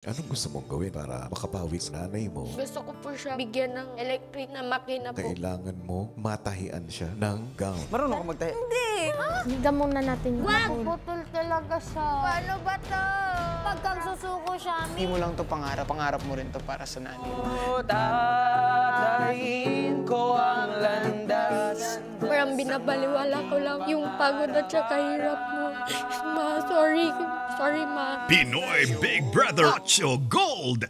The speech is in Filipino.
Anong gusto mong gawin para makapawi sa nanay mo? Gusto ko po siya bigyan ng electric na makina po. Kailangan mo matahian siya ng gown. Marunong ka magtahi. Higa muna natin yung Wag! Putol talaga siya. Paano ba to? Pagkang susuko siya, Hindi mo lang to pangarap, pangarap mo rin to para sa nanay. Tatayin ko ang landas. parang binabaliwala ko lang yung pagod at saka hirap mo. Ma, sorry. Ma. Pinoy Big Brother 8 Gold